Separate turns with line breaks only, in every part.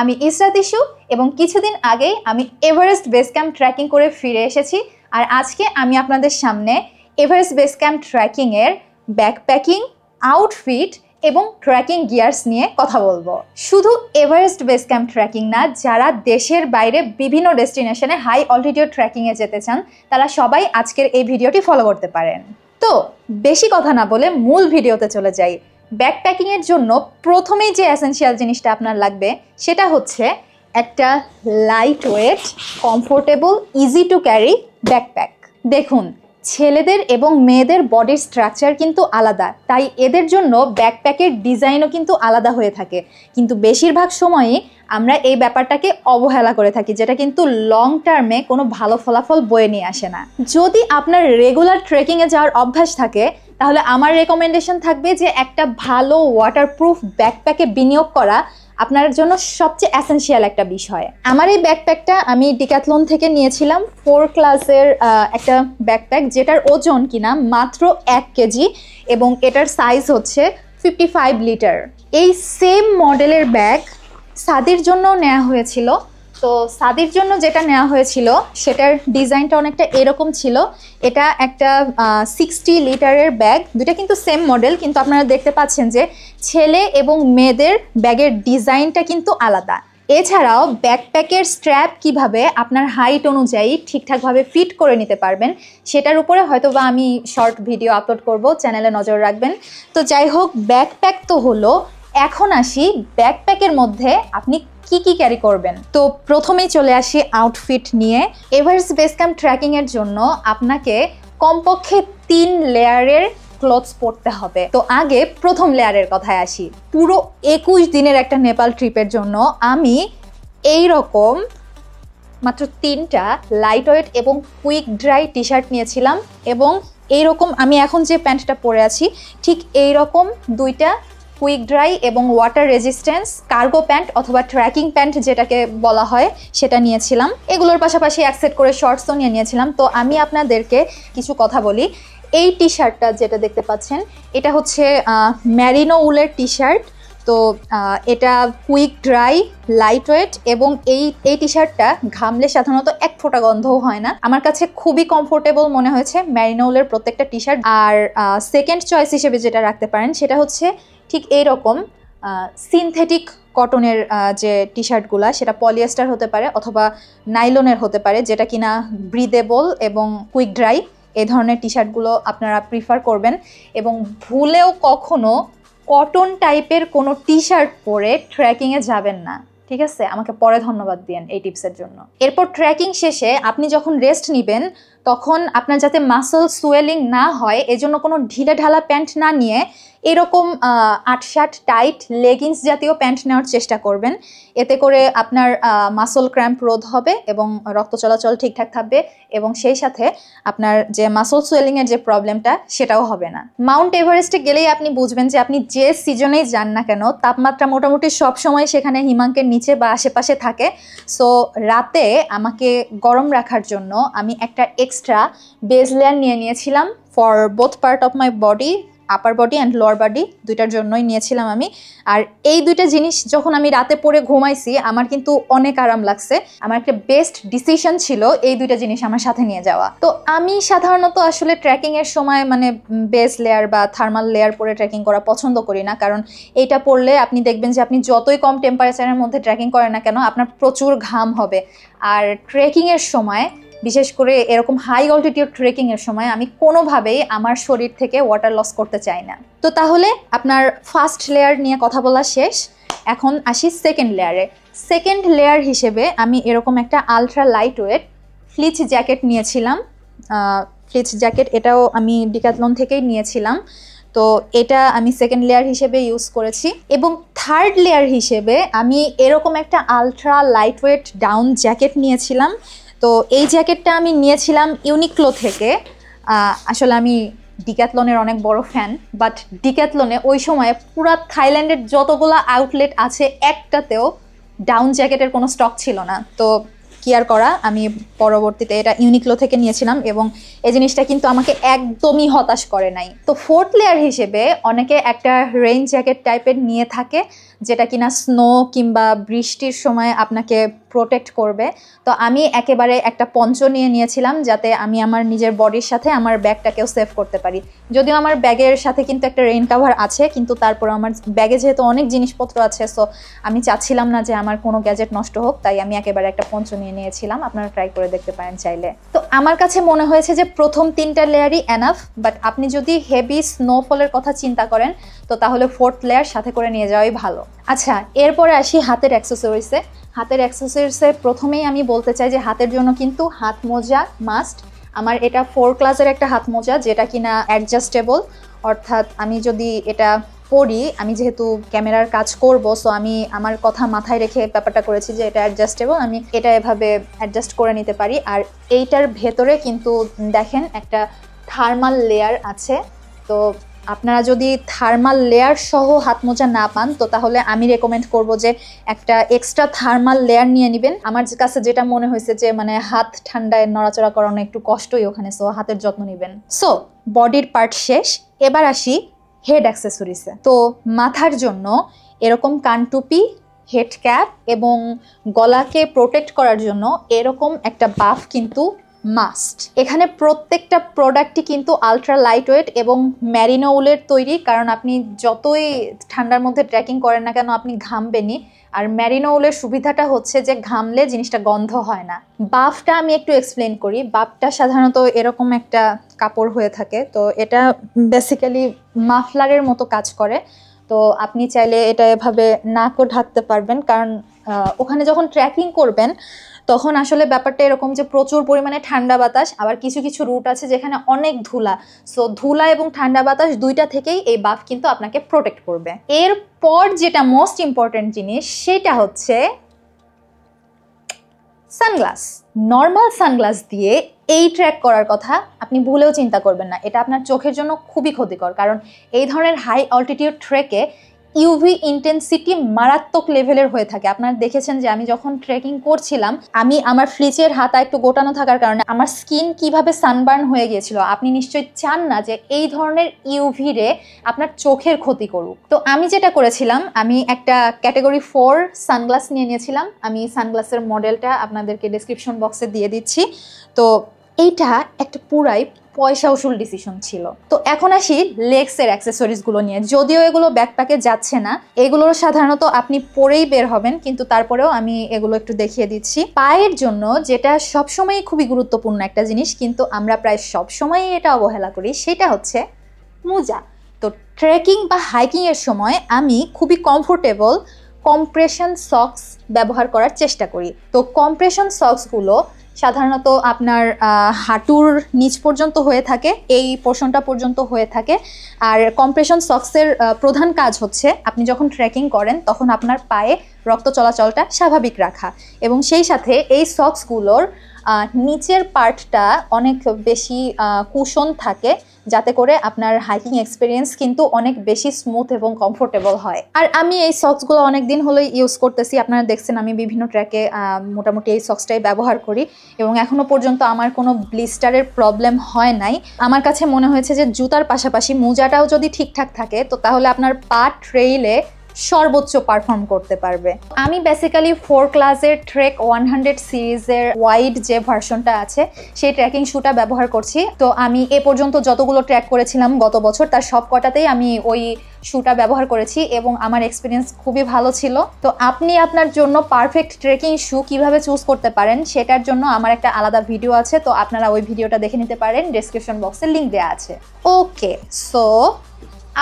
আমি ইসরাত ইস্যু এবং কিছুদিন আগেই আমি এভারেস্ট বেস ক্যাম্প ট্রেকিং করে ফিরে এসেছি। আর আজকে আমি আপনাদের সামনে এভারেস্ট বেস ক্যাম্প ট্রেকিংয়ের ব্যাকপ্যাকিং, আউটফিট এবং ট্র্যাকিং গিয়ার্স নিয়ে কথা বলব। শুধু এভারেস্ট বেস ক্যাম্প ট্রেকিং না, যারা দেশের বাইরে বিভিন্ন ডেস্টিনেশনে হাই অল্টিটিউড ট্রেকিংয়ে যেতে চান, তারা সবাই আজকের এই ভিডিওটি ফলো করতে পারেন। তো, বেশি কথা না বলে মূল ভিডিওতে চলে যাই। ব্যাকপ্যাকিংয়ের জন্য প্রথমেই যে অ্যাসেন্সিয়াল জিনিসটা আপনার লাগবে, সেটা হচ্ছে একটা light weight comfortable easy to carry backpack দেখুন, ছেলেদের এবং মেয়েদের বডির স্ট্রাকচার কিন্তু আলাদা, তাই এদের জন্য ব্যাকপ্যাকের ডিজাইনও কিন্তু আলাদা হয়ে থাকে। কিন্তু বেশিরভাগ সময়ই আমরা এই ব্যাপারটাকে অবহেলা করে থাকি, যেটা কিন্তু লং টার্মে কোনো ভালো ফলাফল বয়ে নিয়ে আসে না। যদি আপনার রেগুলার ট্রেকিংয়ে যাওয়ার অভ্যাস থাকে তাহলে আমার রেকমেন্ডেশন থাকবে যে একটা ভালো ওয়াটারপ্রুফ ব্যাকপ্যাকে বিনিয়োগ করা আপনার জন্য সবচেয়ে অ্যাসেন্সিয়াল একটা বিষয়। আমার এই ব্যাকপ্যাকটা আমি ডিক্যাথলন থেকে নিয়েছিলাম ফোর ক্লাসের একটা ব্যাকপ্যাক যেটার ওজন কিনা মাত্র এক কেজি এবং এটার সাইজ হচ্ছে ফিফটি ফাইভ লিটার এই সেম মডেলের ব্যাগ সাদির জন্য নেওয়া হয়েছিল তো সাদির জন্য যেটা নেওয়া হয়েছিল, সেটার ডিজাইনটা অনেকটা এরকম ছিল। এটা একটা সিক্সটি লিটারের ব্যাগ দুটা কিন্তু সেম মডেল কিন্তু আপনারা দেখতে পাচ্ছেন যে ছেলে এবং মেয়েদের ব্যাগের ডিজাইনটা কিন্তু আলাদা। এছাড়াও ব্যাকপ্যাকের স্ট্র্যাপ কীভাবে আপনার হাইট অনুযায়ী ঠিকঠাকভাবে ফিট করে নিতে পারবেন, সেটার উপরে হয়তো বা আমি শর্ট ভিডিও আপলোড করব চ্যানেলে নজর রাখবেন। তো যাই হোক ব্যাকপ্যাক তো হলো, এখন আসি ব্যাকপ্যাকের মধ্যে আপনি কি কি ক্যারি করবেন? তো প্রথমেই চলে আসি আউটফিট নিয়ে। এভারেস্ট বেস ক্যাম্প ট্র্যাকিংয়ের জন্য আপনাকে কমপক্ষে তিন লেয়ারের ক্লথস পরতে হবে। তো আগে প্রথম লেয়ারের কথায় আসি। পুরো একুশ দিনের একটা নেপাল ট্রিপের জন্য আমি এই রকম মাত্র তিনটা লাইট ওয়েট এবং কুইক ড্রাই টি শার্ট নিয়েছিলাম এবং এইরকম আমি এখন যে প্যান্টটা পরে আছি, ঠিক এই রকম দুইটা কুইক ড্রাই এবং ওয়াটার রেজিস্ট্যান্স, কার্গো প্যান্ট অথবা ট্র্যাকিং প্যান্ট যেটাকে বলা হয়, সেটা নিয়েছিলাম। এগুলোর পাশাপাশি অ্যাকসেট করে শর্টসও নিয়ে নিয়েছিলাম। তো আমি আপনাদেরকে কিছু কথা বলি। এই টি শার্টটা যেটা দেখতে পাচ্ছেন, এটা হচ্ছে ম্যারিনো উলের টি শার্ট তো এটা কুইক ড্রাই লাইট ওয়েট এবং এই এই টি শার্টটা ঘামলে সাধারণত এক ফোঁটা গন্ধও হয় না। আমার কাছে খুবই কমফোর্টেবল মনে হয়েছে ম্যারিনোলের প্রত্যেকটা টি শার্ট আর সেকেন্ড চয়েস হিসেবে যেটা রাখতে পারেন, সেটা হচ্ছে ঠিক এইরকম সিনথেটিক কটনের যে টি শার্টগুলো সেটা পলিয়েস্টার হতে পারে অথবা নাইলনের হতে পারে, যেটা কিনা ব্রিদেবল এবং কুইক ড্রাই এই ধরনের টি শার্টগুলো আপনারা প্রিফার করবেন। এবং ভুলেও কখনো কটন টাইপের কোনো টি শার্ট পরে ট্রেকিংয়ে যাবেন না, ঠিক আছে? আমাকে পরে ধন্যবাদ দিন এই টিপসের জন্য। এরপর ট্রেকিং শেষে আপনি যখন রেস্ট নেবেন, তখন আপনার যাতে মাসল সুয়েলিং না হয়, এজন্য কোনো ঢিলে ঢালা প্যান্ট না নিয়ে এরকম আটশাট টাইট লেগিংস জাতীয় প্যান্ট নেওয়ার চেষ্টা করবেন। এতে করে আপনার মাসল ক্র্যাম্প রোধ হবে এবং রক্ত চলাচল ঠিকঠাক থাকবে এবং সেই সাথে আপনার যে মাসল সুয়েলিংয়ের যে প্রবলেমটা সেটাও হবে না। মাউন্ট এভারেস্টে গেলেই আপনি বুঝবেন যে আপনি যে সিজনেই যান না কেন, তাপমাত্রা মোটামুটি সব সময় সেখানে হিমাঙ্কের নিচে বা আশেপাশে থাকে। সো, রাতে আমাকে গরম রাখার জন্য আমি একটা এক্সট্রা বেজ লেয়ার নিয়ে নিয়েছিলাম for both part of my body. Upper body and lower body দুইটার জন্যই নিয়েছিলাম আমি। আর এই দুইটা জিনিস যখন আমি রাতে পরে ঘুমাইছি, আমার কিন্তু অনেক আরাম লাগছে। আমার একটা বেস্ট ডিসিশন ছিল এই দুইটা জিনিস আমার সাথে নিয়ে যাওয়া। তো আমি সাধারণত আসলে ট্রেকিংয়ের সময় মানে বেস লেয়ার বা থার্মাল লেয়ার পরে ট্রেকিং করা পছন্দ করি না। কারণ এইটা পরলে আপনি দেখবেন যে আপনি যতই কম টেম্পারেচারের মধ্যে ট্রেকিং করেন না কেন, আপনার প্রচুর ঘাম হবে। আর ট্রেকিংয়ের সময় বিশেষ করে এরকম হাই অল্টিটিউড ট্রেকিংয়ের সময় আমি কোনোভাবেই আমার শরীর থেকে ওয়াটার লস করতে চাই না। তো তাহলে আপনার ফার্স্ট লেয়ার নিয়ে কথা বলা শেষ। এখন আসি সেকেন্ড লেয়ারে সেকেন্ড লেয়ার হিসেবে আমি এরকম একটা ultra light weight fleece jacket নিয়েছিলাম ফ্লিচ জ্যাকেট এটাও আমি ডিকাতলন থেকেই নিয়েছিলাম। তো এটা আমি সেকেন্ড লেয়ার হিসেবে ইউজ করেছি। এবং থার্ড লেয়ার হিসেবে আমি এরকম একটা ultra light weight down jacket নিয়েছিলাম। তো এই জ্যাকেটটা আমি নিয়েছিলাম ইউনিক্লো থেকে। আসলে আমি ডিক্যাথলনের অনেক বড় ফ্যান বাট ডিক্যাথলনে ওই সময়ে পুরা থাইল্যান্ডের যতগুলো আউটলেট আছে, একটাতেও ডাউন জ্যাকেটের কোনো স্টক ছিল না। তো কি আর করা, আমি পরবর্তীতে এটা ইউনিক্লো থেকে নিয়েছিলাম এবং এই জিনিসটা কিন্তু আমাকে একদমই হতাশ করে নাই। তো ফোর্থ লেয়ার হিসেবে অনেকে একটা রেইন জ্যাকেট টাইপের নিয়ে থাকে যেটা কিনা স্নো কিংবা বৃষ্টির সময় আপনাকে প্রোটেক্ট করবে। তো আমি একেবারে একটা পঞ্চ নিয়ে নিয়েছিলাম যাতে আমি আমার নিজের বডির সাথে আমার ব্যাগটাকেও সেভ করতে পারি। যদিও আমার ব্যাগের সাথে কিন্তু একটা রেইন কাভার আছে, কিন্তু তারপর আমার ব্যাগে যেহেতু অনেক জিনিসপত্র আছে সো আমি চাচ্ছিলাম না যে আমার কোনো গ্যাজেট নষ্ট হোক, তাই আমি একেবারে একটা পঞ্চ নিয়ে নিয়েছিলাম। আপনারা ট্রাই করে দেখতে পারেন চাইলে। তো আমার কাছে মনে হয়েছে যে প্রথম তিনটা লেয়ারই এনাফ বাট আপনি যদি হেভি স্নোফলের কথা চিন্তা করেন, তো তাহলে ফোর্থ লেয়ার সাথে করে নিয়ে যাওয়াই ভালো। আচ্ছা এরপরে আসি হাতের অ্যাক্সেসরিসে হাতের অ্যাক্সেসরিসে প্রথমেই আমি বলতে চাই যে হাতের জন্য কিন্তু হাত মোজা মাস্ট আমার এটা ফোর ক্লাসের একটা হাত মোজা, যেটা কিনা অ্যাডজাস্টেবল অর্থাৎ আমি যদি এটা পড়ি আমি যেহেতু ক্যামেরার কাজ করব সো আমি আমার কথা মাথায় রেখে ব্যাপারটা করেছি যে এটা অ্যাডজাস্টেবল আমি এটা এভাবে অ্যাডজাস্ট করে নিতে পারি। আর এইটার ভেতরে কিন্তু দেখেন একটা থার্মাল লেয়ার আছে। তো আপনারা যদি থার্মাল লেয়ার সহ হাত মোজা না পান, তো তাহলে আমি রেকমেন্ড করব যে একটা এক্সট্রা থার্মাল লেয়ার নিয়ে নেবেন। আমার কাছে যেটা মনে হয়েছে যে মানে হাত ঠান্ডায় নড়াচড়া করানো একটু কষ্টই ওখানে সো হাতের যত্ন নেবেন। সো বডির পার্ট শেষ। এবার আসি হেড অ্যাক্সেসরিসে তো মাথার জন্য এরকম কানটুপি হেড ক্যাপ এবং গলাকে প্রোটেক্ট করার জন্য এরকম একটা বাফ কিন্তু মাস্ট এখানে প্রত্যেকটা প্রোডাক্টই কিন্তু আলট্রা লাইট ওয়েট এবং ম্যারিনো উলের তৈরি, কারণ আপনি যতই ঠান্ডার মধ্যে ট্রেকিং করেন না কেন, আপনি ঘামবেনই। আর ম্যারিনো উলের সুবিধাটা হচ্ছে যে ঘামলে জিনিসটা গন্ধ হয় না। বাফটা আমি একটু এক্সপ্লেন করি। বাফটা সাধারণত এরকম একটা কাপড় হয়ে থাকে। তো এটা বেসিক্যালি মাফলারের মতো কাজ করে। তো আপনি চাইলে এটা এভাবে নাকও ঢাকতে পারবেন। কারণ ওখানে যখন ট্রেকিং করবেন তখন আসলে ব্যাপারটা এরকম যে প্রচুর পরিমাণে ঠান্ডা বাতাস, আবার কিছু কিছু রুট আছে যেখানে অনেক ধুলা। সো ধুলা এবং ঠান্ডা বাতাস দুইটা থেকেই এই বাফ কিন্তু আপনাকে প্রোটেক্ট করবে। এরপর যেটা মোস্ট ইম্পর্টেন্ট জিনিস, সেটা হচ্ছে সানগ্লাস নর্মাল সানগ্লাস দিয়ে এই ট্র্যাক করার কথা আপনি ভুলেও চিন্তা করবেন না। এটা আপনার চোখের জন্য খুবই ক্ষতিকর। কারণ এই ধরনের হাই অল্টিটিউড ট্রেকে ইউভি ইন্টেন্সিটি মারাত্মক লেভেলের হয়ে থাকে। আপনারা দেখেছেন যে আমি যখন ট্রেকিং করছিলাম, আমি আমার ফ্রিজের হাতা একটু গোটানো থাকার কারণে আমার স্কিন কীভাবে সানবার্ন হয়ে গিয়েছিল, আপনি নিশ্চয়ই চান না যে এই ধরনের ইউভি রে আপনার চোখের ক্ষতি করুক। তো আমি যেটা করেছিলাম, আমি একটা ক্যাটাগরি ফোর সানগ্লাস নিয়ে নিয়েছিলাম। আমি সানগ্লাসের মডেলটা আপনাদেরকে ডিসক্রিপশন বক্সে দিয়ে দিচ্ছি। তো এইটা একটা পুরাই পয়সা উসুল ডিসিশন ছিল। তো এখন আসি লেগসের অ্যাক্সেসরিজগুলো নিয়ে। যদিও এগুলো ব্যাকপ্যাকে যাচ্ছে না, এগুলোর সাধারণত আপনি পরেই বের হবেন, কিন্তু তারপরেও আমি এগুলো একটু দেখিয়ে দিচ্ছি। পায়ের জন্য যেটা সবসময়ই খুবই গুরুত্বপূর্ণ একটা জিনিস, কিন্তু আমরা প্রায় সবসময়ই এটা অবহেলা করি, সেটা হচ্ছে মোজা। তো ট্রেকিং বা হাইকিংয়ের সময় আমি খুবই কমফোর্টেবল কম্প্রেশন সক্স ব্যবহার করার চেষ্টা করি। তো কম্প্রেশন সক্সগুলো সাধারণত আপনার হাঁটুর নিচ পর্যন্ত হয়ে থাকে, এই পোর্শনটা পর্যন্ত হয়ে থাকে। আর কম্প্রেশন সক্সের প্রধান কাজ হচ্ছে, আপনি যখন ট্রেকিং করেন, তখন আপনার পায়ে রক্ত চলাচলটা স্বাভাবিক রাখা। এবং সেই সাথে এই সক্সগুলোর নিচের পার্টটা অনেক বেশি কুশন থাকে যাতে করে আপনার হাইকিং এক্সপিরিয়েন্স কিন্তু অনেক বেশি স্মুথ এবং কমফোর্টেবল হয়। আর আমি এই সক্সগুলো অনেক দিন হলেই ইউজ করতেছি। আপনারা দেখছেন আমি বিভিন্ন ট্র্যাকে মোটামুটি এই সক্সটাই ব্যবহার করি। এবং এখনও পর্যন্ত আমার কোনো ব্লিস্টারের প্রবলেম হয় নাই। আমার কাছে মনে হয়েছে যে জুতার পাশাপাশি মোজাটাও যদি ঠিকঠাক থাকে, তো তাহলে আপনার পা ট্রেইলে সর্বোচ্চ পারফর্ম করতে পারবে। আমি বেসিক্যালি ফোর ক্লাসের ট্রেক ওয়ান হান্ড্রেড সিরিজের ওয়াইড যে ভার্সনটা আছে, সেই ট্রেকিং শুটা ব্যবহার করছি। তো আমি এ পর্যন্ত যতগুলো ট্র্যাক করেছিলাম গত বছর, তার সব কটাতেই আমি ওই শুটা ব্যবহার করেছি এবং আমার এক্সপিরিয়েন্স খুবই ভালো ছিল। তো আপনি আপনার জন্য পারফেক্ট ট্রেকিং শু কীভাবে চুজ করতে পারেন, সেটার জন্য আমার একটা আলাদা ভিডিও আছে, তো আপনারা ওই ভিডিওটা দেখে নিতে পারেন। ডিসক্রিপশন বক্সে লিঙ্ক দেওয়া আছে। ওকে সো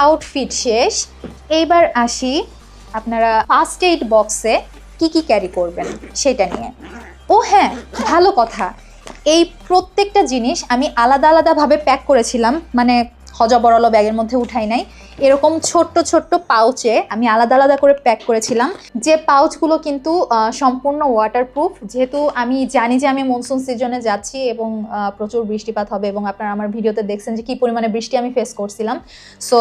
আউটফিট শেষ। এইবার আসি আপনারা ফার্স্ট এইড বক্সে কি কি ক্যারি করবেন সেটা নিয়ে। ও হ্যাঁ ভালো কথা। এই প্রত্যেকটা জিনিস আমি আলাদা আলাদাভাবে প্যাক করেছিলাম মানে হজবরল ব্যাগের মধ্যে উঠাই নাই। এরকম ছোট্ট ছোট্ট পাউচে আমি আলাদা আলাদা করে প্যাক করেছিলাম। যে পাউচগুলো কিন্তু সম্পূর্ণ ওয়াটারপ্রুফ যেহেতু আমি জানি যে আমি মনসুন সিজনে যাচ্ছি এবং প্রচুর বৃষ্টিপাত হবে এবং আপনারা আমার ভিডিওতে দেখছেন যে কী পরিমাণে বৃষ্টি আমি ফেস করছিলাম। সো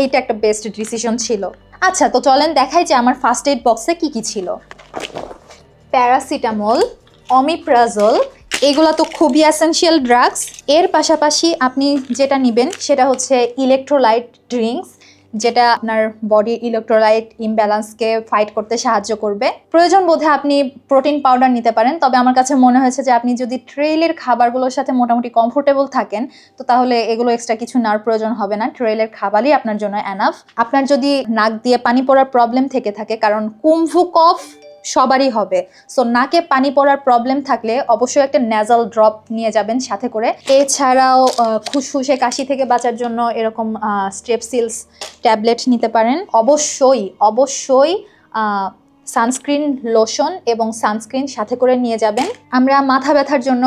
এইটা একটা বেস্ট ডিসিশন ছিল। আচ্ছা তো চলেন দেখাই যে আমার ফার্স্ট এইড বক্সে কি কি ছিল। প্যারাসিটামল অমিপ্রাজল এগুলো তো খুবই অ্যাসেন্সিয়াল ড্রাগস এর পাশাপাশি আপনি যেটা নেবেন সেটা হচ্ছে ইলেকট্রোলাইট ড্রিঙ্কস যেটা আপনার বডির ইলেকট্রোলাইট ইমব্যালেন্সকে ফাইট করতে সাহায্য করবে। প্রয়োজন বোধে আপনি প্রোটিন পাউডার নিতে পারেন, তবে আমার কাছে মনে হয়েছে যে আপনি যদি ট্রেলের খাবারগুলোর সাথে মোটামুটি কমফোর্টেবল থাকেন, তো তাহলে এগুলো এক্সট্রা কিছু নেওয়ার প্রয়োজন হবে না। ট্রেলের খাবারই আপনার জন্য অ্যানাফ আপনার যদি নাক দিয়ে পানি পড়ার প্রবলেম থেকে থাকে, কারণ কুম্ভু কফ সবারই হবে। সো নাকে পানি পড়ার প্রবলেম থাকলে অবশ্যই একটা ন্যাজাল ড্রপ নিয়ে যাবেন সাথে করে। এছাড়াও খুশফুসে কাশি থেকে বাঁচার জন্য এরকম স্ট্রেপসিলস ট্যাবলেট নিতে পারেন। অবশ্যই অবশ্যই সানস্ক্রিন লোশন এবং সানস্ক্রিন সাথে করে নিয়ে যাবেন। আমরা মাথা ব্যথার জন্য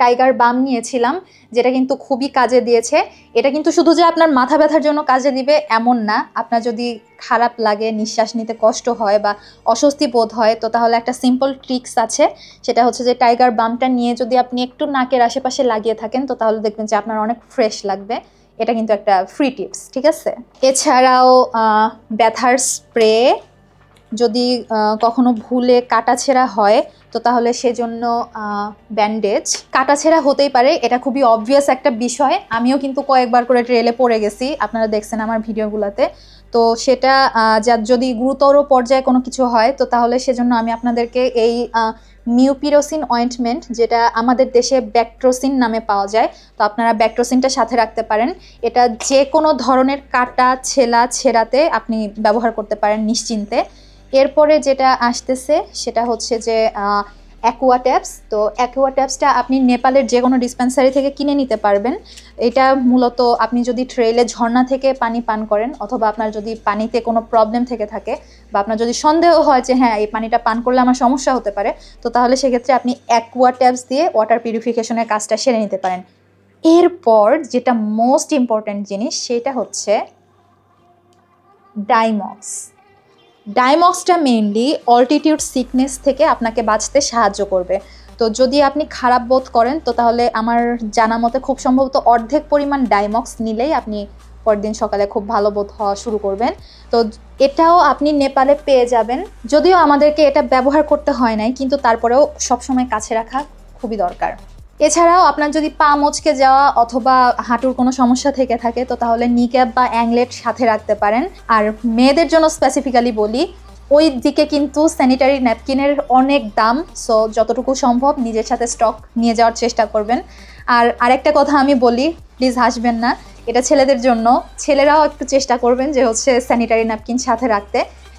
টাইগার বাম নিয়েছিলাম, যেটা কিন্তু খুবই কাজে দিয়েছে। এটা কিন্তু শুধু যে আপনার মাথা ব্যথার জন্য কাজে দিবে এমন না। আপনার যদি খারাপ লাগে, নিঃশ্বাস নিতে কষ্ট হয় বা অস্বস্তি বোধ হয়, তো তাহলে একটা সিম্পল ট্রিক্স আছে। সেটা হচ্ছে যে টাইগার বামটা নিয়ে যদি আপনি একটু নাকের আশেপাশে লাগিয়ে থাকেন, তো তাহলে দেখবেন যে আপনার অনেক ফ্রেশ লাগবে। এটা কিন্তু একটা ফ্রি টিপস ঠিক আছে? এছাড়াও ব্যথার স্প্রে যদি কখনো ভুলে কাটাছেঁড়া হয়, তো তাহলে সেজন্য ব্যান্ডেজ কাটাছেঁড়া হতেই পারে, এটা খুবই অবভিয়াস একটা বিষয়। আমিও কিন্তু কয়েকবার করে ট্রেলে পড়ে গেছি, আপনারা দেখছেন আমার ভিডিওগুলোতে। তো সেটা যা যদি গুরুতর পর্যায়ে কোনো কিছু হয়, তো তাহলে সেজন্য আমি আপনাদেরকে এই মিউপিরোসিন অয়েন্টমেন্ট যেটা আমাদের দেশে ব্যাকট্রোসিন নামে পাওয়া যায়, তো আপনারা ব্যাকট্রোসিনটা সাথে রাখতে পারেন। এটা যে কোনো ধরনের কাটা, ছেলা, ছেঁড়াতে আপনি ব্যবহার করতে পারেন নিশ্চিন্তে। এরপরে যেটা আসতেছে, সেটা হচ্ছে যে অ্যাকুয়া ট্যাপস তো অ্যাকুয়া ট্যাপসটা আপনি নেপালের যে কোনো ডিসপেন্সারি থেকে কিনে নিতে পারবেন। এটা মূলত আপনি যদি ট্রেলে ঝর্ণা থেকে পানি পান করেন, অথবা আপনার যদি পানিতে কোনো প্রবলেম থেকে থাকে, বা আপনার যদি সন্দেহ হয় যে হ্যাঁ এই পানিটা পান করলে আমার সমস্যা হতে পারে, তো তাহলে সেক্ষেত্রে আপনি অ্যাকুয়া ট্যাপস দিয়ে ওয়াটার পিউরিফিকেশনের কাজটা সেরে নিতে পারেন। এরপর যেটা মোস্ট ইম্পর্ট্যান্ট জিনিস, সেটা হচ্ছে ডাইমক্স ডাইমক্সটা মেইনলি অল্টিটিউড সিকনেস থেকে আপনাকে বাঁচতে সাহায্য করবে। তো যদি আপনি খারাপ বোধ করেন, তো তাহলে আমার জানা মতে খুব সম্ভবত অর্ধেক পরিমাণ ডাইমক্স নিলেই আপনি পরদিন সকালে খুব ভালো বোধ হওয়া শুরু করবেন। তো এটাও আপনি নেপালে পেয়ে যাবেন। যদিও আমাদেরকে এটা ব্যবহার করতে হয় নাই, কিন্তু তারপরেও সবসময় কাছে রাখা খুবই দরকার। এছাড়াও আপনার যদি পা মচকে যাওয়া অথবা হাঁটুর কোনো সমস্যা থেকে থাকে, তো তাহলে নিক্যাপ বা অ্যাংলেট সাথে রাখতে পারেন। আর মেয়েদের জন্য স্পেসিফিক্যালি বলি, ওই দিকে কিন্তু স্যানিটারি ন্যাপকিনের অনেক দাম সো যতটুকু সম্ভব নিজের সাথে স্টক নিয়ে যাওয়ার চেষ্টা করবেন। আর আরেকটা কথা আমি বলি প্লিজ হাসবেন না, এটা ছেলেদের জন্য। ছেলেরাও একটু চেষ্টা করবেন যে হচ্ছে স্যানিটারি ন্যাপকিন সাথে রাখতে।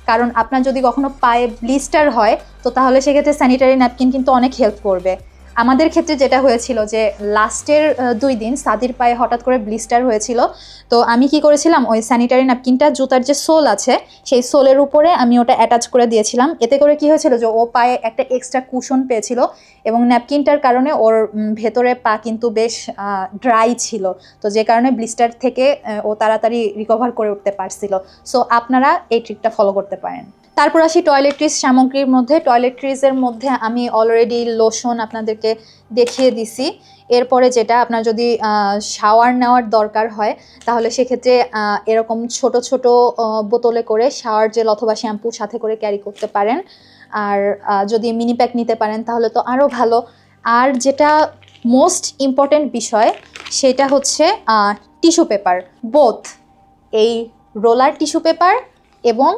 কারণ আপনার যদি কখনো পায়ে ব্লিস্টার হয়, তো তাহলে সেক্ষেত্রে স্যানিটারি ন্যাপকিন কিন্তু অনেক হেল্প করবে। আমাদের ক্ষেত্রে যেটা হয়েছিল যে লাস্টের দুই দিন সাদির পায়ে হঠাৎ করে ব্লিস্টার হয়েছিল। তো আমি কি করেছিলাম? ওই স্যানিটারি ন্যাপকিনটা জুতার যে সোল আছে, সেই সোলের উপরে আমি ওটা অ্যাটাচ করে দিয়েছিলাম। এতে করে কি হয়েছিল যে ও পায়ে একটা এক্সট্রা কুশন পেয়েছিল এবং ন্যাপকিনটার কারণে ওর ভেতরে পা কিন্তু বেশ ড্রাই ছিল। তো যে কারণে ব্লিস্টার থেকে ও তাড়াতাড়ি রিকভার করে উঠতে পারছিল। সো আপনারা এই ট্রিকটা ফলো করতে পারেন। তারপর আসি টয়লেট্রিজ সামগ্রীর মধ্যে। টয়লেট্রিজের মধ্যে আমি অলরেডি লোশন আপনাদেরকে দেখিয়ে দিছি। এরপরে যেটা আপনার যদি শাওয়ার নেওয়ার দরকার হয়, তাহলে সেক্ষেত্রে এরকম ছোট ছোট বোতলে করে শাওয়ার জেল অথবা শ্যাম্পু সাথে করে ক্যারি করতে পারেন। আর যদি মিনি প্যাক নিতে পারেন, তাহলে তো আরও ভালো। আর যেটা মোস্ট ইম্পর্ট্যান্ট বিষয়, সেটা হচ্ছে টিস্যু পেপার বোথ এই রোলার টিস্যু পেপার এবং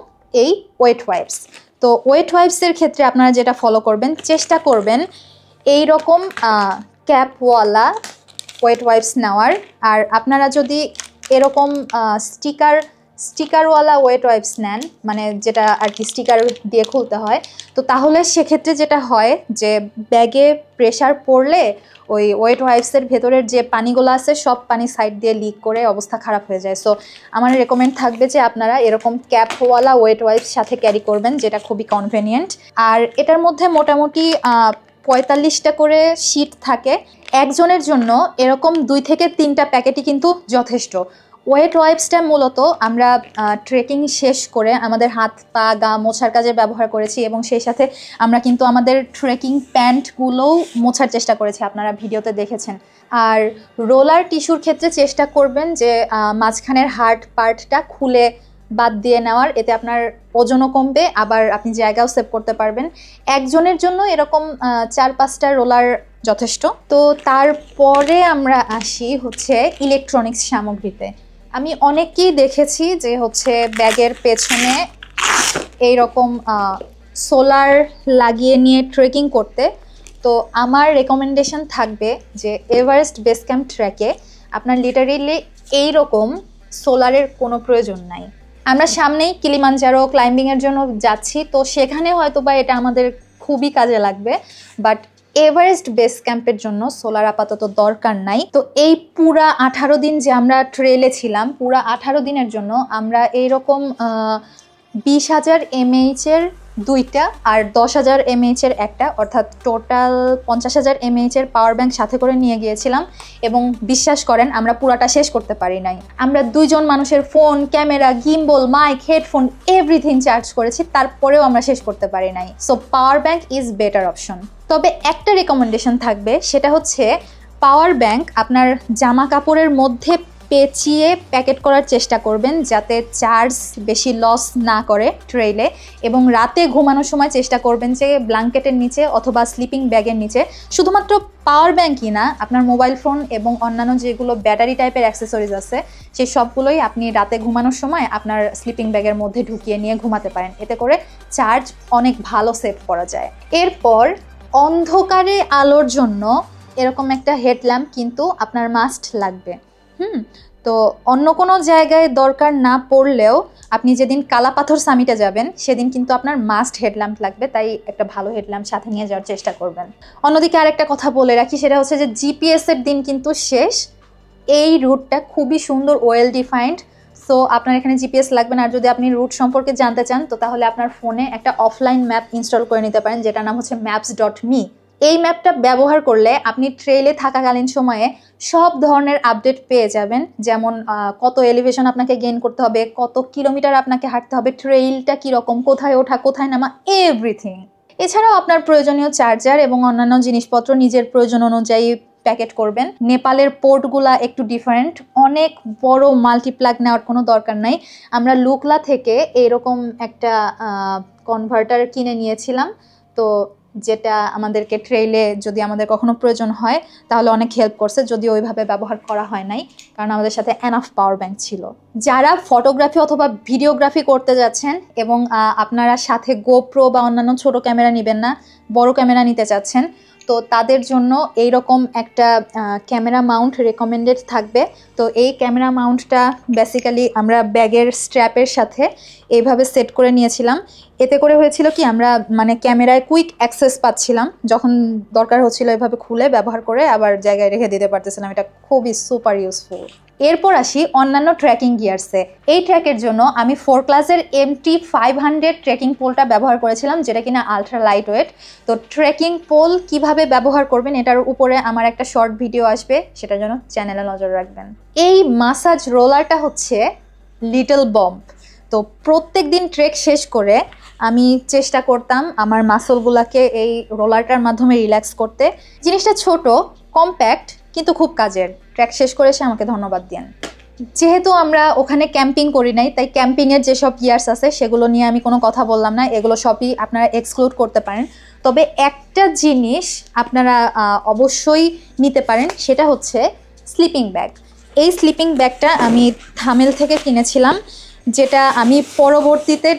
এই ওয়েট ওয়াইপস তো ওয়েট ওয়াইপসের ক্ষেত্রে আপনারা যেটা ফলো করবেন, চেষ্টা করবেন এই রকম ক্যাপওয়ালা ওয়েট ওয়াইপস নেওয়ার। আর আপনারা যদি এরকম স্টিকার স্টিকারওয়ালা ওয়েট ওয়াইপস নেন মানে যেটা আর কি স্টিকার দিয়ে খুলতে হয়। তো তাহলে সেক্ষেত্রে যেটা হয় যে ব্যাগে প্রেশার পড়লে ওই ওয়েট ওয়াইপসের ভেতরের যে পানিগুলো আছে, সব পানি সাইড দিয়ে লিক করে অবস্থা খারাপ হয়ে যায়। সো আমার রেকমেন্ড থাকবে যে আপনারা এরকম ক্যাপওয়ালা ওয়েট ওয়াইপস সাথে ক্যারি করবেন, যেটা খুবই কনভেনিয়েন্ট আর এটার মধ্যে মোটামুটি পঁয়তাল্লিশটা করে শিট থাকে। একজনের জন্য এরকম দুই থেকে তিনটা প্যাকেটই কিন্তু যথেষ্ট। ওয়েট ওয়াইপসটা মূলত আমরা ট্রেকিং শেষ করে আমাদের হাত, পা, গা মোছার কাজে ব্যবহার করেছি এবং সেই সাথে আমরা কিন্তু আমাদের ট্রেকিং প্যান্টগুলোও মোছার চেষ্টা করেছি, আপনারা ভিডিওতে দেখেছেন। আর রোলার টিস্যুর ক্ষেত্রে চেষ্টা করবেন যে মাঝখানের হার্ড পার্টটা খুলে বাদ দিয়ে নেওয়ার, এতে আপনার ওজনও কমবে, আবার আপনি জায়গাও সেভ করতে পারবেন। একজনের জন্য এরকম চার পাঁচটা রোলার যথেষ্ট। তো তারপরে আমরা আসি হচ্ছে ইলেকট্রনিক্স সামগ্রীতে। আমি অনেককেই দেখেছি যে হচ্ছে ব্যাগের পেছনে এইরকম সোলার লাগিয়ে নিয়ে ট্রেকিং করতে। তো আমার রেকমেন্ডেশন থাকবে যে এভারেস্ট বেস ক্যাম্প ট্র্যাকে আপনার লিটারেলি এইরকম সোলারের কোনো প্রয়োজন নাই। আমরা সামনেই কিলিমানজারো ক্লাইম্বিংয়ের জন্য যাচ্ছি, তো সেখানে হয়তো বা এটা আমাদের খুবই কাজে লাগবে বাট এভারেস্ট বেস ক্যাম্পের জন্য সোলার আপাতত দরকার নাই। তো এই পুরা আঠারো দিন যে আমরা ট্রেলে ছিলাম, পুরা আঠারো দিনের জন্য আমরা এইরকম বিশ হাজার এমএইচের দুইটা আর দশ হাজার এমএইচের একটা, অর্থাৎ টোটাল পঞ্চাশ হাজার এমএইচের পাওয়ার ব্যাংক সাথে করে নিয়ে গিয়েছিলাম এবং বিশ্বাস করেন আমরা পুরাটা শেষ করতে পারি নাই। আমরা দুইজন মানুষের phone, camera, gimbal, mic, headphone, everything charge করেছি, তারপরেও আমরা শেষ করতে পারি নাই। So power bank is better option তবে একটা রেকমেন্ডেশন থাকবে, সেটা হচ্ছে পাওয়ার ব্যাংক আপনার জামা কাপড়ের মধ্যে পেঁচিয়ে প্যাকেট করার চেষ্টা করবেন যাতে চার্জ বেশি লস না করে ট্রেইলে এবং রাতে ঘুমানোর সময় চেষ্টা করবেন যে ব্ল্যাঙ্কেটের নিচে অথবা স্লিপিং ব্যাগের নিচে। শুধুমাত্র পাওয়ার ব্যাঙ্কই না, আপনার মোবাইল ফোন এবং অন্যান্য যেগুলো ব্যাটারি টাইপের অ্যাক্সেসরিজ আছে, সেই সবগুলোই আপনি রাতে ঘুমানোর সময় আপনার স্লিপিং ব্যাগের মধ্যে ঢুকিয়ে নিয়ে ঘুমাতে পারেন। এতে করে চার্জ অনেক ভালো সেভ করা যায়। এরপর অন্ধকারে আলোর জন্য এরকম একটা হেডল্যাম্প কিন্তু আপনার মাস্ট লাগবে। হুম? তো অন্য কোনো জায়গায় দরকার না পড়লেও আপনি যেদিন কালাপাথর সামিটে যাবেন, সেদিন কিন্তু আপনার মাস্ট হেডল্যাম্প লাগবে, তাই একটা ভালো হেডল্যাম্প সাথে নিয়ে যাওয়ার চেষ্টা করবেন। অন্যদিকে আরেকটা কথা বলে রাখি, সেটা হচ্ছে যে জিপিএসের দিন কিন্তু শেষ। এই রুটটা খুবই সুন্দর ওয়েল ডিফাইন্ড সো আপনার এখানে জিপিএস লাগবে না। আর যদি আপনি রুট সম্পর্কে জানতে চান, তো তাহলে আপনার ফোনে একটা অফলাইন ম্যাপ ইনস্টল করে নিতে পারেন, যেটার নাম হচ্ছে ম্যাপস ডট মি এই ম্যাপটা ব্যবহার করলে আপনি ট্রেলে থাকাকালীন সময়ে সব ধরনের আপডেট পেয়ে যাবেন। যেমন কত এলিভেশন আপনাকে গেইন করতে হবে, কত কিলোমিটার আপনাকে হাঁটতে হবে ট্রেইলটা কীরকম, কোথায় ওঠা, কোথায় নামা এভরিথিং এছাড়াও আপনার প্রয়োজনীয় চার্জার এবং অন্যান্য জিনিসপত্র নিজের প্রয়োজন অনুযায়ী প্যাকেট করবেন। নেপালের পোর্টগুলা একটু ডিফারেন্ট অনেক বড় মাল্টিপ্লাগ নেওয়ার কোনো দরকার নাই। আমরা লুকলা থেকে এরকম একটা কনভার্টার কিনে নিয়েছিলাম। তো যেটা আমাদেরকে ট্রেইলে যদি আমাদের কখনো প্রয়োজন হয়, তাহলে অনেক হেল্প করছে। যদি ওইভাবে ব্যবহার করা হয় নাই, কারণ আমাদের সাথে অ্যানাফ পাওয়ার ব্যাংক ছিল। যারা ফটোগ্রাফি অথবা ভিডিওগ্রাফি করতে যাচ্ছেন এবং আপনারা সাথে গোপ্রো বা অন্যান্য ছোট ক্যামেরা নেবেন না, বড় ক্যামেরা নিতে চাচ্ছেন তো তাদের জন্য এই রকম একটা ক্যামেরা মাউন্ট রেকমেন্ডেড থাকবে। তো এই ক্যামেরা মাউন্টটা বেসিক্যালি আমরা ব্যাগের স্ট্র্যাপের সাথে এইভাবে সেট করে নিয়েছিলাম। এতে করে হয়েছিল কি, আমরা মানে ক্যামেরায় কুইক অ্যাক্সেস পাচ্ছিলাম। যখন দরকার হচ্ছিল এভাবে খুলে ব্যবহার করে আবার জায়গায় রেখে দিতে পারতেছিলাম। এটা খুবই সুপার ইউজফুল এরপর আসি অন্যান্য ট্র্যাকিং গিয়ার্সে এই ট্র্যাকের জন্য আমি ফোর ক্লাসের M T five hundred trekking পোলটা ব্যবহার করেছিলাম, যেটা কিনা আলট্রা লাইট ওয়েট তো ট্রেকিং পোল কীভাবে ব্যবহার করবেন এটার উপরে আমার একটা শর্ট ভিডিও আসবে, সেটার জন্য চ্যানেলে নজর রাখবেন। এই মাসাজ রোলারটা হচ্ছে লিটল বম্ব তো প্রত্যেক দিন ট্রেক শেষ করে আমি চেষ্টা করতাম আমার মাসলগুলাকে এই রোলারটার মাধ্যমে রিল্যাক্স করতে। জিনিসটা ছোট কম্প্যাক্ট কিন্তু খুব কাজের। ট্র্যাক শেষ করে এসে আমাকে ধন্যবাদ দেন। যেহেতু আমরা ওখানে ক্যাম্পিং করি নাই, তাই ক্যাম্পিংয়ের যেসব ইয়ার্স আছে, সেগুলো নিয়ে আমি কোনো কথা বললাম না। এগুলো সবই আপনারা এক্সক্লুড করতে পারেন। তবে একটা জিনিস আপনারা অবশ্যই নিতে পারেন, সেটা হচ্ছে স্লিপিং ব্যাগ এই স্লিপিং ব্যাগটা আমি থামেল থেকে কিনেছিলাম, যেটা আমি পরবর্তীতে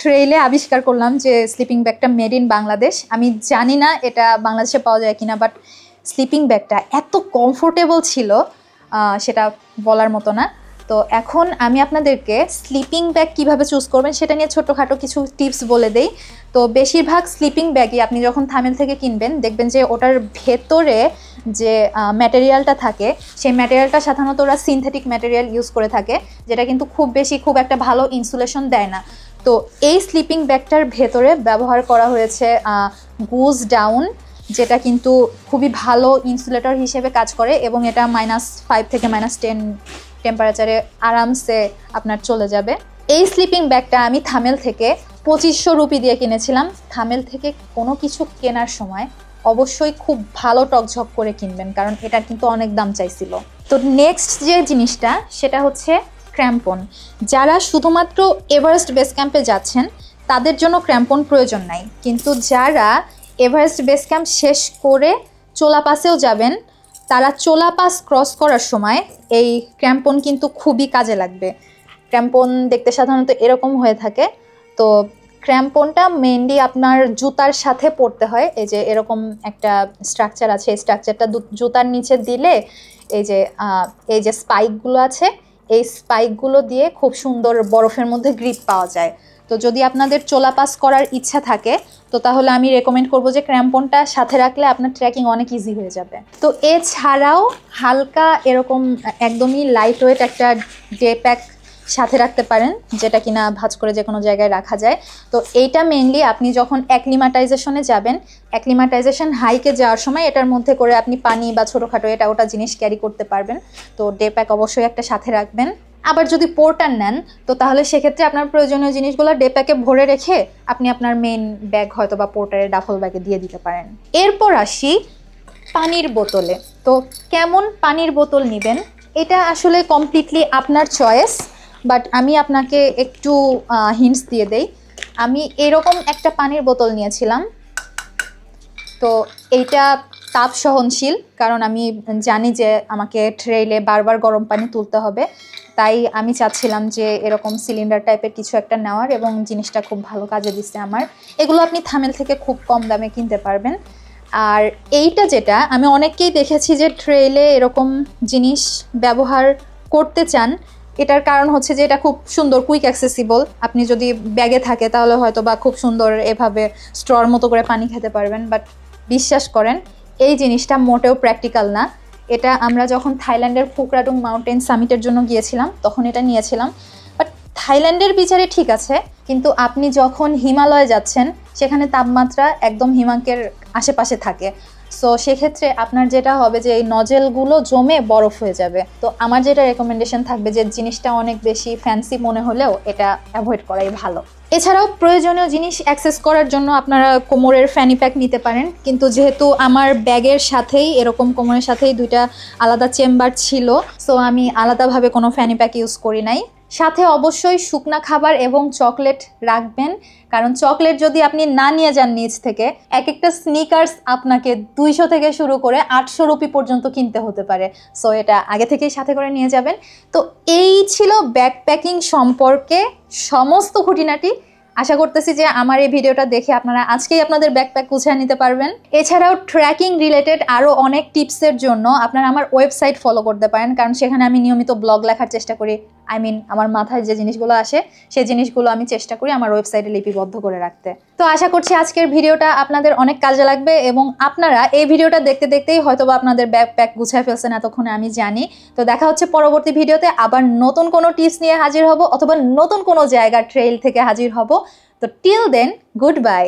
ট্রেইলে আবিষ্কার করলাম যে স্লিপিং ব্যাগটা মেড ইন বাংলাদেশ আমি জানি না এটা বাংলাদেশে পাওয়া যায় কিনা বাট স্লিপিং ব্যাগটা এত কমফোর্টেবল ছিল সেটা বলার মতো না। তো এখন আমি আপনাদেরকে স্লিপিং ব্যাগ কীভাবে চুজ করবেন সেটা নিয়ে ছোটোখাটো কিছু টিপস বলে দেই। তো বেশিরভাগ স্লিপিং ব্যাগই আপনি যখন থামেল থেকে কিনবেন, দেখবেন যে ওটার ভেতরে যে ম্যাটেরিয়ালটা থাকে, সেই ম্যাটেরিয়ালটা সাধারণত ওরা সিনথেটিক ম্যাটেরিয়াল ইউজ করে থাকে, যেটা কিন্তু খুব বেশি, খুব একটা ভালো ইনসুলেশন দেয় না। তো এই স্লিপিং ব্যাগটার ভেতরে ব্যবহার করা হয়েছে গুজ ডাউন যেটা কিন্তু খুবই ভালো ইনসুলেটর হিসেবে কাজ করে এবং এটা মাইনাস ফাইভ থেকে মাইনাস টেন টেম্পারেচারে আরামসে আপনার চলে যাবে। এই স্লিপিং ব্যাগটা আমি থামেল থেকে পঁচিশশো রুপি দিয়ে কিনেছিলাম। থামেল থেকে কোনো কিছু কেনার সময় অবশ্যই খুব ভালো টকঝক করে কিনবেন, কারণ এটার কিন্তু অনেক দাম চাইছিল। তো নেক্সট যে জিনিসটা, সেটা হচ্ছে ক্র্যাম্পন যারা শুধুমাত্র এভারেস্ট বেস ক্যাম্পে যাচ্ছেন, তাদের জন্য ক্র্যাম্পন প্রয়োজন নাই। কিন্তু যারা এভারেস্ট বেস ক্যাম্প শেষ করে চোলা পাসেও যাবেন। তারা চোলা পাস ক্রস করার সময় এই ক্র্যাম্পন কিন্তু খুবই কাজে লাগবে। ক্র্যাম্পন দেখতে সাধারণত এরকম হয়ে থাকে। তো ক্র্যাম্পনটা মেনলি আপনার জুতার সাথে পড়তে হয়। এই যে এরকম একটা স্ট্রাকচার আছে, এই স্ট্রাকচারটা জুতার নিচে দিলে এই যে এই যে স্পাইকগুলো আছে, এই স্পাইকগুলো দিয়ে খুব সুন্দর বরফের মধ্যে গ্রিপ পাওয়া যায়। তো যদি আপনাদের চোলা পাস করার ইচ্ছা থাকে, তো তাহলে আমি রেকমেন্ড করব যে ক্র্যাম্পনটা সাথে রাখলে আপনার ট্রেকিং অনেক ইজি হয়ে যাবে। তো এছাড়াও হালকা এরকম একদমই লাইট ওয়েট একটা ডে প্যাক সাথে রাখতে পারেন, যেটা কিনা ভাজ করে যে কোনো জায়গায় রাখা যায়। তো এইটা মেনলি আপনি যখন অ্যাক্লিমাটাইজেশনে যাবেন অ্যাক্লিমাটাইজেশন হাইকে যাওয়ার সময় এটার মধ্যে করে আপনি পানি বা ছোটোখাটো এটা ওটা জিনিস ক্যারি করতে পারবেন। তো ডে প্যাক অবশ্যই একটা সাথে রাখবেন। আবার যদি পোর্টার নেন, তো তাহলে সেক্ষেত্রে আপনার প্রয়োজনীয় জিনিসগুলো ডে প্যাকে ভরে রেখে আপনি আপনার মেন ব্যাগ হয়তো বা পোর্টারের ডাফল ব্যাগে দিয়ে দিতে পারেন। এরপর আসি পানির বোতলে। তো কেমন পানির বোতল নেবেন? এটা আসলে কমপ্লিটলি আপনার চয়েস বাট আমি আপনাকে একটু হিন্টস দিয়ে দেই। আমি এরকম একটা পানির বোতল নিয়েছিলাম। তো এইটা তাপ সহনশীল, কারণ আমি জানি যে আমাকে ট্রেইলে বারবার গরম পানি তুলতে হবে। তাই আমি চাচ্ছিলাম যে এরকম সিলিন্ডার টাইপের কিছু একটা নেওয়ার এবং জিনিসটা খুব ভালো কাজে দিচ্ছে আমার। এগুলো আপনি থামেল থেকে খুব কম দামে কিনতে পারবেন। আর এইটা যেটা, আমি অনেককেই দেখেছি যে ট্রেইলে এরকম জিনিস ব্যবহার করতে চান। এটার কারণ হচ্ছে যে এটা খুব সুন্দর কুইক অ্যাক্সেসিবল আপনি যদি ব্যাগে থাকে তাহলে হয়তো বা খুব সুন্দর এভাবে স্ট্রর মতো করে পানি খেতে পারবেন। বাট বিশ্বাস করেন এই জিনিসটা মোটেও প্র্যাকটিক্যাল না। এটা আমরা যখন থাইল্যান্ডের ফুকরাডুং মাউন্টেন সামিটের জন্য গিয়েছিলাম, তখন এটা নিয়েছিলাম। বাট থাইল্যান্ডের বিচারে ঠিক আছে, কিন্তু আপনি যখন হিমালয়ে যাচ্ছেন, সেখানে তাপমাত্রা একদম হিমাঙ্কের আশেপাশে থাকে। সো সেক্ষেত্রে আপনার যেটা হবে যে এই নজেলগুলো জমে বরফ হয়ে যাবে। তো আমার যেটা রেকমেন্ডেশন থাকবে যে জিনিসটা অনেক বেশি ফ্যান্সি মনে হলেও এটা অ্যাভয়েড করাই ভালো। এছাড়াও প্রয়োজনীয় জিনিস অ্যাক্সেস করার জন্য আপনারা কোমরের ফ্যানি প্যাক নিতে পারেন। কিন্তু যেহেতু আমার ব্যাগের সাথেই, এরকম কোমরের সাথেই দুইটা আলাদা চেম্বার ছিল সো আমি আলাদাভাবে কোনো ফ্যানি প্যাক ইউজ করি নাই। সাথে অবশ্যই শুকনা খাবার এবং চকলেট রাখবেন। কারণ চকলেট যদি আপনি না নিয়ে যান নিচ থেকে এক একটা স্নিকার্স আপনাকে দুইশো থেকে শুরু করে আটশো রুপি পর্যন্ত কিনতে হতে পারে। সো এটা আগে থেকেই সাথে করে নিয়ে যাবেন। তো, এই ছিল ব্যাকপ্যাকিং সম্পর্কে সমস্ত খুঁটিনাটি। আশা করতেছি যে আমার এই ভিডিওটা দেখে আপনারা আজকেই আপনাদের ব্যাকপ্যাক গুছিয়ে নিতে পারবেন। এছাড়াও ট্র্যাকিং রিলেটেড আরও অনেক টিপসের জন্য আপনারা আমার ওয়েবসাইট ফলো করতে পারেন। কারণ সেখানে আমি নিয়মিত ব্লগ লেখার চেষ্টা করি। আই মিন আমার মাথায় যে জিনিসগুলো আসে সেই জিনিসগুলো আমি চেষ্টা করি আমার ওয়েবসাইটে লিপিবদ্ধ করে রাখতে। তো আশা করছি আজকের ভিডিওটা আপনাদের অনেক কাজে লাগবে এবং আপনারা এই ভিডিওটা দেখতে দেখতেই হয়তো আপনাদের ব্যাগ প্যাক গুছায় ফেলছেন এতক্ষণে, আমি জানি। তো দেখা হচ্ছে পরবর্তী ভিডিওতে আবার নতুন কোনো টিপস নিয়ে হাজির হব অথবা নতুন কোনো জায়গা ট্রেইল থেকে হাজির হব। তো টিল দেন গুড বাই